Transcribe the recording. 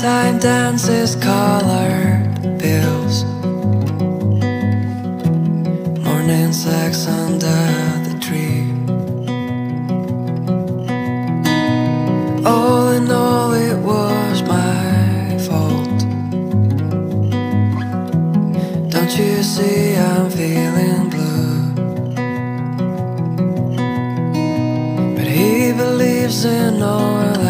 Time dances colored pills. Morning sex under the tree. All in all, it was my fault. Don't you see I'm feeling blue? But he believes in all.